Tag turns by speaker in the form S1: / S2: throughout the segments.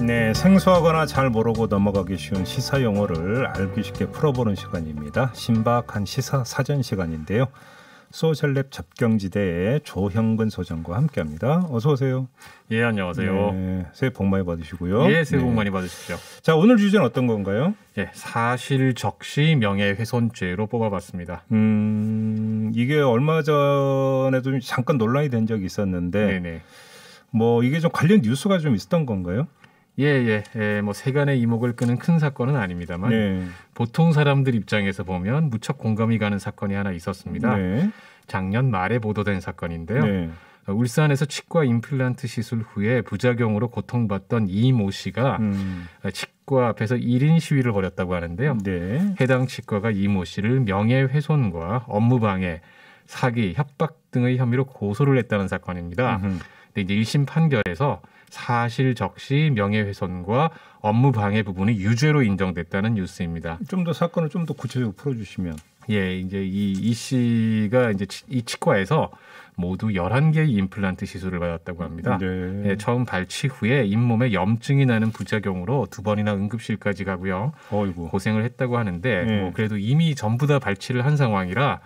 S1: 네, 생소하거나 잘 모르고 넘어가기 쉬운 시사 용어를 알기 쉽게 풀어보는 시간입니다. 신박한 시사 사전 시간인데요. 소셜랩 접경지대의 조형근 소장과 함께합니다. 어서 오세요.
S2: 예, 안녕하세요. 네,
S1: 새해 복 많이 받으시고요.
S2: 예, 새해 복 네. 많이 받으십시오.
S1: 자, 오늘 주제는 어떤 건가요?
S2: 예, 사실 적시 명예훼손죄로 뽑아봤습니다.
S1: 음, 이게 얼마 전에도 잠깐 논란이 된 적이 있었는데, 네네. 뭐 이게 좀 관련 뉴스가 좀 있었던 건가요?
S2: 예, 예, 예, 뭐 세간의 이목을 끄는 큰 사건은 아닙니다만 네. 보통 사람들 입장에서 보면 무척 공감이 가는 사건이 하나 있었습니다. 네. 작년 말에 보도된 사건인데요. 네. 울산에서 치과 임플란트 시술 후에 부작용으로 고통받던 이 모 씨가 음. 치과 앞에서 1인 시위를 벌였다고 하는데요. 네. 해당 치과가 이 모 씨를 명예훼손과 업무방해, 사기, 협박 등의 혐의로 고소를 했다는 사건입니다. 음흠. 근데 이제 1심 판결에서 사실 적시 명예훼손과 업무 방해 부분이 유죄로 인정됐다는 뉴스입니다.
S1: 좀 더 사건을 좀 더 구체적으로 풀어주시면.
S2: 예, 이제 이, 이 씨가 이제 이 치과에서 모두 11개의 임플란트 시술을 받았다고 합니다. 네. 예, 처음 발치 후에 잇몸에 염증이 나는 부작용으로 두 번이나 응급실까지 가고요. 어이구. 고생을 했다고 하는데 네. 뭐 그래도 이미 전부 다 발치를 한 상황이라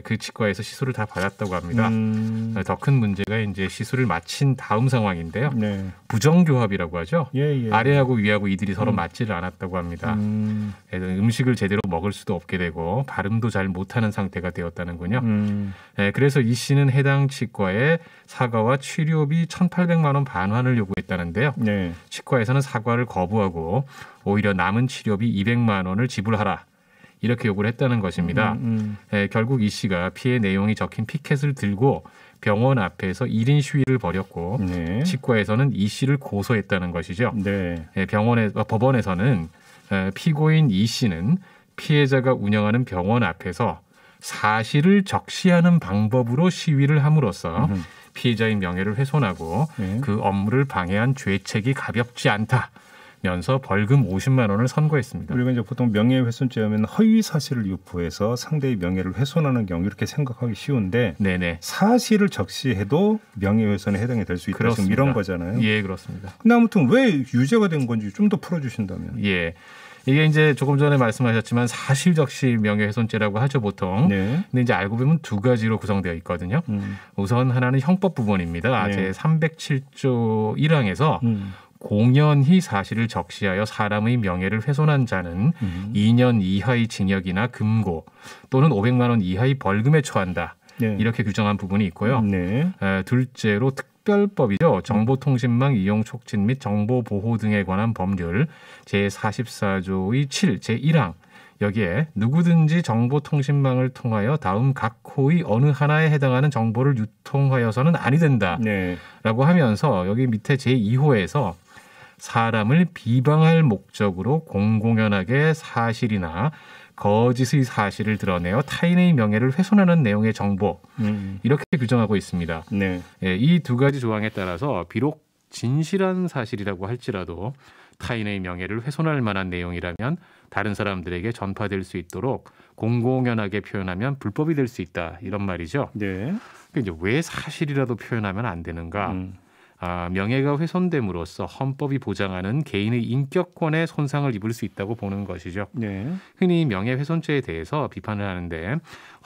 S2: 그 치과에서 시술을 다 받았다고 합니다. 음. 더큰 문제가 이제 시술을 마친 다음 상황인데요. 네. 부정교합이라고 하죠. 예, 예. 아래하고 위하고 이들이 서로 음. 맞지를 않았다고 합니다. 음. 음식을 제대로 먹을 수도 없게 되고 발음도 잘 못하는 상태가 되었다는군요. 음. 네, 그래서 이 씨는 해당 치과에 사과와 치료비 1,800만 원 반환을 요구했다는데요. 네. 치과에서는 사과를 거부하고 오히려 남은 치료비 200만 원을 지불하라. 이렇게 요구를 했다는 것입니다. 음, 음. 예, 결국 이 씨가 피해 내용이 적힌 피켓을 들고 병원 앞에서 1인 시위를 벌였고 네. 치과에서는 이 씨를 고소했다는 것이죠. 네. 예, 병원에 어, 법원에서는 예, 피고인 이 씨는 피해자가 운영하는 병원 앞에서 사실을 적시하는 방법으로 시위를 함으로써 음. 피해자의 명예를 훼손하고 네. 그 업무를 방해한 죄책이 가볍지 않다. 면서 벌금 50만 원을 선고했습니다.
S1: 우리가 이제 보통 명예훼손죄하면 허위 사실을 유포해서 상대의 명예를 훼손하는 경우 이렇게 생각하기 쉬운데 네네. 사실을 적시해도 명예훼손에 해당이 될 수 있다 지금 이런 거잖아요.
S2: 예, 그렇습니다.
S1: 근데 아무튼 왜 유죄가 된 건지 좀 더 풀어주신다면.
S2: 예. 이게 이제 조금 전에 말씀하셨지만 사실 적시 명예훼손죄라고 하죠 보통. 네. 근데 이제 알고 보면 두 가지로 구성되어 있거든요. 음. 우선 하나는 형법 부분입니다. 네. 제 307조 1항에서 음. 공연히 사실을 적시하여 사람의 명예를 훼손한 자는 음. 2년 이하의 징역이나 금고 또는 500만 원 이하의 벌금에 처한다. 네. 이렇게 규정한 부분이 있고요. 네. 에, 둘째로 특별법이죠. 정보통신망 이용 촉진 및 정보 보호 등에 관한 법률 제 44조의 7 제 1항 여기에 누구든지 정보통신망을 통하여 다음 각 호의 어느 하나에 해당하는 정보를 유통하여서는 아니 된다라고 네. 하면서 여기 밑에 제 2호에서 사람을 비방할 목적으로 공공연하게 사실이나 거짓의 사실을 드러내어 타인의 명예를 훼손하는 내용의 정보 음. 이렇게 규정하고 있습니다. 네. 예, 이두 가지 조항에 따라서 비록 진실한 사실이라고 할지라도 타인의 명예를 훼손할 만한 내용이라면 다른 사람들에게 전파될 수 있도록 공공연하게 표현하면 불법이 될 수 있다 이런 말이죠. 네. 이제 왜 사실이라도 표현하면 안 되는가? 음. 아, 명예가 훼손됨으로써 헌법이 보장하는 개인의 인격권에 손상을 입을 수 있다고 보는 것이죠. 네. 흔히 명예훼손죄에 대해서 비판을 하는데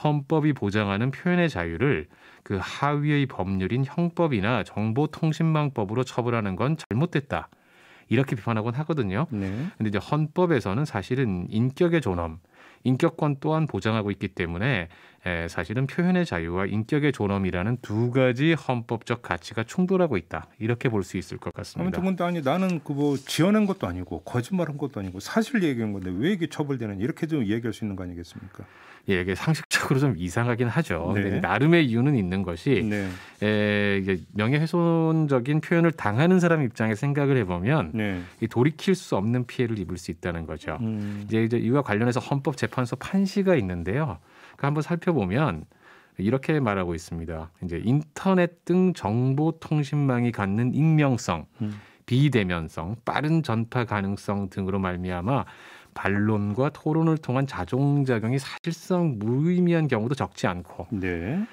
S2: 헌법이 보장하는 표현의 자유를 그 하위의 법률인 형법이나 정보통신망법으로 처벌하는 건 잘못됐다. 이렇게 비판하곤 하거든요. 네. 근데 이제 헌법에서는 사실은 인격의 존엄, 인격권 또한 보장하고 있기 때문에 에, 사실은 표현의 자유와 인격의 존엄이라는 두 가지 헌법적 가치가 충돌하고 있다 이렇게 볼 수 있을 것 같습니다.
S1: 아무튼 아니 나는 그 뭐 지어낸 것도 아니고 거짓말한 것도 아니고 사실 얘기한 건데 왜 이게 처벌되는 이렇게 좀 얘기할 수 있는 거 아니겠습니까?
S2: 예, 이게 상식적으로 좀 이상하긴 하죠. 네. 근데 나름의 이유는 있는 것이 네. 에, 이게 명예훼손적인 표현을 당하는 사람 입장에 생각을 해보면 네. 이 돌이킬 수 없는 피해를 입을 수 있다는 거죠. 음. 이제, 이제 이와 관련해서 헌법재판소 판시가 있는데요. 그 한번 살펴보면 이렇게 말하고 있습니다. 이제 인터넷 등 정보통신망이 갖는 익명성, 음. 비대면성, 빠른 전파 가능성 등으로 말미암아 반론과 토론을 통한 자동작용이 사실상 무의미한 경우도 적지 않고 네.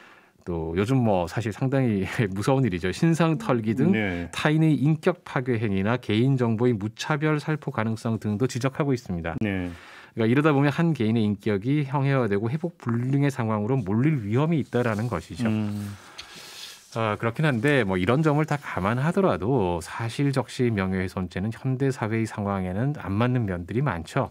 S2: 또 요즘 뭐 사실 상당히 무서운 일이죠. 신상 털기 등 네. 타인의 인격 파괴 행위나 개인 정보의 무차별 살포 가능성 등도 지적하고 있습니다. 네. 그러니까 이러다 보면 한 개인의 인격이 형해화되고 회복 불능의 상황으로 몰릴 위험이 있다라는 것이죠. 음. 어, 그렇긴 한데 뭐 이런 점을 다 감안하더라도 사실 적시 명예훼손죄는 현대 사회의 상황에는 안 맞는 면들이 많죠.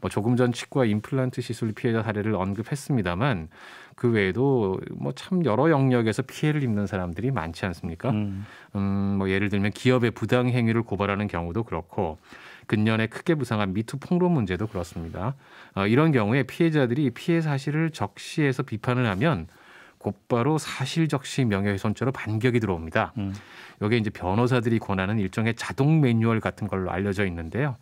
S2: 뭐 조금 전 치과 임플란트 시술 피해자 사례를 언급했습니다만 그 외에도 뭐 참 여러 영역에서 피해를 입는 사람들이 많지 않습니까? 음. 음, 뭐 예를 들면 기업의 부당 행위를 고발하는 경우도 그렇고 근년에 크게 부상한 미투 폭로 문제도 그렇습니다. 어, 이런 경우에 피해자들이 피해 사실을 적시해서 비판을 하면 곧바로 사실 적시 명예훼손죄로 반격이 들어옵니다. 음. 여기에 이제 변호사들이 권하는 일종의 자동 매뉴얼 같은 걸로 알려져 있는데요.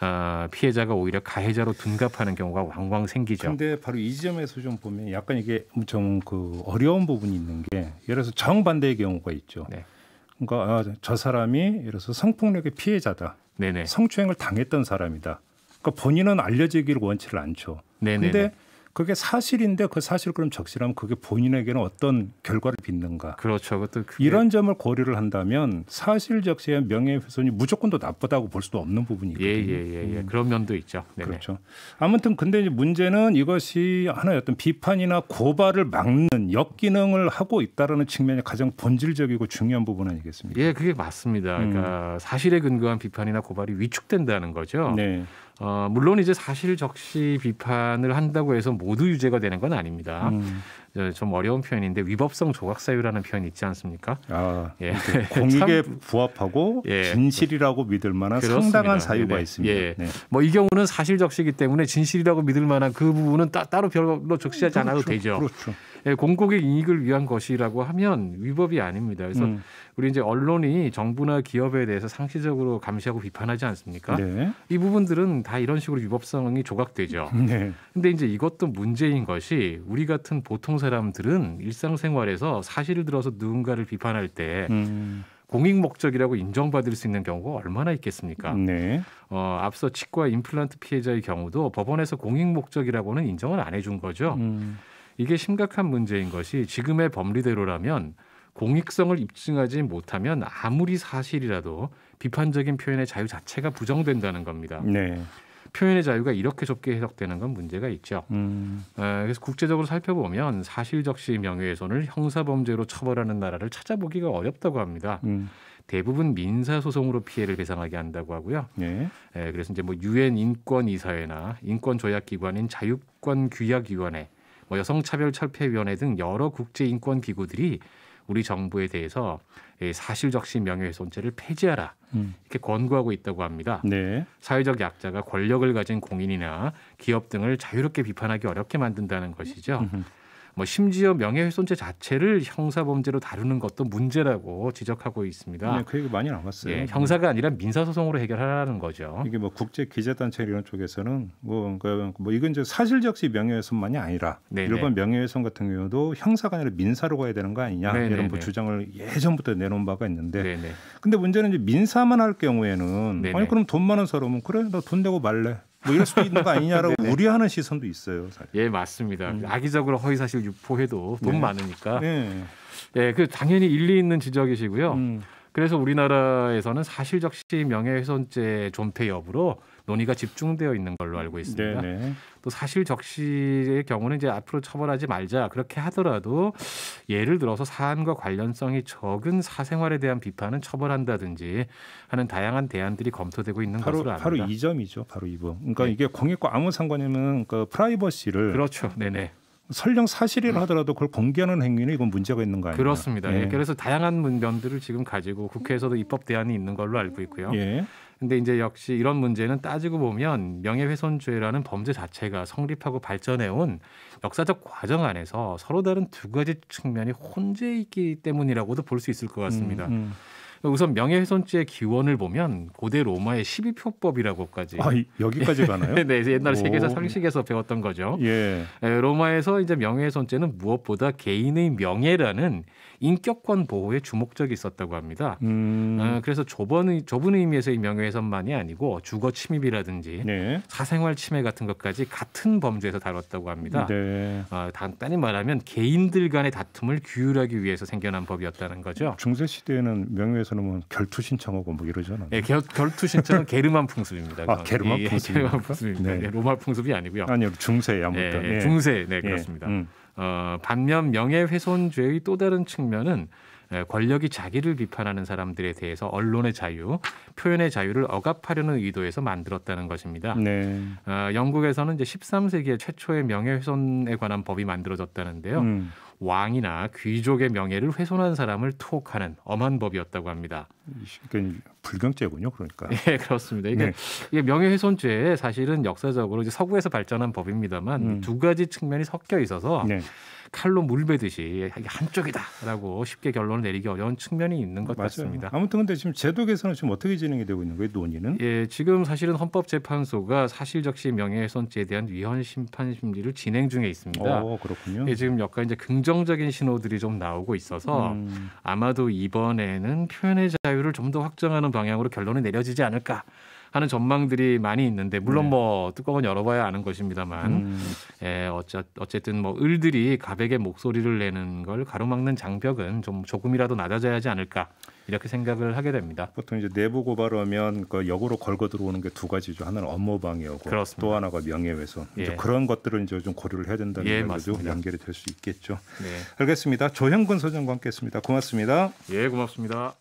S2: 어, 피해자가 오히려 가해자로 둔갑하는 경우가 왕왕 생기죠.
S1: 근데 바로 이 점에서 좀 보면 약간 이게 좀그 어려운 부분이 있는 게 예를 들어서 정반대의 경우가 있죠. 네. 그러니까 아, 저 사람이 들어서 성폭력의 피해자다. 네네. 성추행을 당했던 사람이다. 그러니까 본인은 알려지기를 원치를 않죠. 네네. 근데 그게 사실인데 그 사실 그럼 적시라면 그게 본인에게는 어떤 결과를 빚는가?
S2: 그렇죠. 그것도
S1: 그게... 이런 점을 고려를 한다면 사실 적시의 명예훼손이 무조건 더 나쁘다고 볼 수도 없는 부분이거든요.
S2: 예, 예, 예, 예. 음. 그런 면도 있죠.
S1: 네네. 그렇죠. 아무튼 근데 이제 문제는 이것이 하나의 어떤 비판이나 고발을 막는 역기능을 하고 있다라는 측면이 가장 본질적이고 중요한 부분 아니겠습니까?
S2: 예, 그게 맞습니다. 그러니까 음. 사실에 근거한 비판이나 고발이 위축된다는 거죠. 네. 어, 물론 이제 사실 적시 비판을 한다고 해서 모두 유죄가 되는 건 아닙니다. 음. 좀 어려운 표현인데 위법성 조각 사유라는 표현이 있지 않습니까?
S1: 아, 예. 공익에 부합하고 예. 진실이라고 믿을 만한 그렇습니다. 상당한 사유가 네 있습니다. 예.
S2: 네. 뭐이 경우는 사실 적시기 때문에 진실이라고 믿을 만한 그 부분은 따, 로 별로 적시하지 그렇죠. 않아도 되죠. 그렇죠. 예, 공공의 이익을 위한 것이라고 하면 위법이 아닙니다. 그래서 음. 우리 이제 언론이 정부나 기업에 대해서 상시적으로 감시하고 비판하지 않습니까? 네. 이 부분들은 다 이런 식으로 위법성이 조각되죠. 네. 근데 이제 이것도 문제인 것이 우리 같은 보통 사람들은 일상생활에서 사실을 들어서 누군가를 비판할 때 음. 공익 목적이라고 인정받을 수 있는 경우가 얼마나 있겠습니까? 네. 어, 앞서 치과 임플란트 피해자의 경우도 법원에서 공익 목적이라고는 인정을 안 해준 거죠. 음. 이게 심각한 문제인 것이 지금의 법리대로라면 공익성을 입증하지 못하면 아무리 사실이라도 비판적인 표현의 자유 자체가 부정된다는 겁니다. 네. 표현의 자유가 이렇게 좁게 해석되는 건 문제가 있죠. 음. 에, 그래서 국제적으로 살펴보면 사실적시 명예훼손을 형사범죄로 처벌하는 나라를 찾아보기가 어렵다고 합니다. 음. 대부분 민사 소송으로 피해를 배상하게 한다고 하고요. 네. 에, 그래서 이제 뭐 유엔 인권 이사회나 인권 조약 기관인 자유권 규약 위원회, 뭐 여성차별철폐위원회 등 여러 국제인권 기구들이 우리 정부에 대해서 사실적시 명예훼손죄를 폐지하라 음. 이렇게 권고하고 있다고 합니다. 네. 사회적 약자가 권력을 가진 공인이나 기업 등을 자유롭게 비판하기 어렵게 만든다는 것이죠. 음흠. 뭐 심지어 명예훼손죄 자체를 형사범죄로 다루는 것도 문제라고 지적하고 있습니다.
S1: 네, 그 얘기 많이 나왔어요. 예,
S2: 형사가 아니라 민사소송으로 해결하라는 거죠.
S1: 이게 뭐 국제 기재단체 이런 쪽에서는 뭐, 그러니까 뭐 이건 이제 사실적시 명예훼손만이 아니라 네네. 일본 명예훼손 같은 경우도 형사가 아니라 민사로 가야 되는 거 아니냐 네네네. 이런 뭐 주장을 예전부터 내놓은 바가 있는데, 네네. 근데 문제는 이제 민사만 할 경우에는 네네. 아니 그럼 돈 많은 사람은 그래 나 돈 내고 말래 뭐 이럴 수도 있는 거 아니냐라고 네. 우려하는 시선도 있어요. 사실.
S2: 예, 맞습니다. 음. 악의적으로 허위 사실 유포해도 돈 네. 많으니까. 네. 예, 그 당연히 일리 있는 지적이시고요. 음. 그래서 우리나라에서는 사실적 시 명예훼손죄 존폐 여부로 논의가 집중되어 있는 걸로 알고 있습니다. 네네. 또 사실 적시의 경우는 이제 앞으로 처벌하지 말자 그렇게 하더라도 예를 들어서 사안과 관련성이 적은 사생활에 대한 비판은 처벌한다든지 하는 다양한 대안들이 검토되고 있는
S1: 바로,
S2: 것으로
S1: 압니다. 바로 이 점이죠. 바로 이 부. 그러니까 네. 이게 공익과 아무 상관이 없는 그 프라이버시를
S2: 그렇죠. 네네.
S1: 설령 사실이라 하더라도 그걸 공개하는 행위는 이건 문제가 있는 거 아니에요?
S2: 그렇습니다. 예. 그래서 다양한 면들을 지금 가지고 국회에서도 입법 대안이 있는 걸로 알고 있고요. 예. 근데 이제 역시 이런 문제는 따지고 보면 명예훼손죄라는 범죄 자체가 성립하고 발전해 온 역사적 과정 안에서 서로 다른 두 가지 측면이 혼재 있기 때문이라고도 볼 수 있을 것 같습니다. 음, 음. 우선 명예훼손죄 기원을 보면 고대 로마의 12표법이라고까지.
S1: 아, 여기까지 가나요?
S2: 네, 옛날 세계사 상식에서 배웠던 거죠. 예. 로마에서 이제 명예훼손죄는 무엇보다 개인의 명예라는 인격권 보호에 주목적이 있었다고 합니다. 음. 어, 그래서 좁은, 좁은 의미에서의 명예훼손만이 아니고 주거 침입이라든지 네. 사생활 침해 같은 것까지 같은 범죄에서 다뤘다고 합니다. 네. 어, 간단히 말하면 개인들 간의 다툼을 규율하기 위해서 생겨난 법이었다는 거죠.
S1: 중세 시대에는 명예훼손 은뭐 결투 신청하고 뭐 이러잖아요.
S2: 네, 결, 투 신청은 게르만 풍습입니다.
S1: 아, 게르만 풍습입니까?
S2: 게르만 풍습입니다. 네. 로마 풍습이 아니고요.
S1: 아니요, 중세 아무튼.
S2: 네, 중세, 네 그렇습니다. 음. 어, 반면 명예훼손죄의 또 다른 측면은 권력이 자기를 비판하는 사람들에 대해서 언론의 자유, 표현의 자유를 억압하려는 의도에서 만들었다는 것입니다. 네. 어, 영국에서는 이제 13세기에 최초의 명예훼손에 관한 법이 만들어졌다는데요. 음. 왕이나 귀족의 명예를 훼손한 사람을 투옥하는 엄한 법이었다고 합니다.
S1: 그러니까 불경죄군요, 그러니까.
S2: 예, 그렇습니다. 이게, 네. 이게 명예훼손죄 사실은 역사적으로 이제 서구에서 발전한 법입니다만 음. 두 가지 측면이 섞여 있어서 네. 칼로 물 베듯이 한쪽이다라고 쉽게 결론을 내리기 어려운 측면이 있는 것 맞아요. 같습니다.
S1: 아무튼 근데 지금 제도 개선은 지금 어떻게 진행이 되고 있는 거예요, 논의는?
S2: 예, 지금 사실은 헌법재판소가 사실적시 명예훼손죄에 대한 위헌 심판 심리를 진행 중에 있습니다.
S1: 어, 그렇군요.
S2: 예, 지금 약간 이제 긍정적인 신호들이 좀 나오고 있어서 음. 아마도 이번에는 표현의 자유를 좀 더 확정하는 방향으로 결론이 내려지지 않을까 하는 전망들이 많이 있는데 물론 네. 뭐 뚜껑은 열어봐야 아는 것입니다만 음. 예, 어쩌, 어쨌든 뭐 을들이 가백의 목소리를 내는 걸 가로막는 장벽은 좀 조금이라도 낮아져야 하지 않을까 이렇게 생각을 하게 됩니다.
S1: 보통 이제 내부 고발하면 그 역으로 걸고 들어오는 게 두 가지죠. 하나는 업무 방해고 또 하나가 명예훼손. 예. 그런 것들을 이제 좀 고려를 해야 된다는 예, 것도 연결이 될 수 있겠죠. 네. 알겠습니다. 조형근 소장과 함께했습니다. 고맙습니다.
S2: 예, 고맙습니다.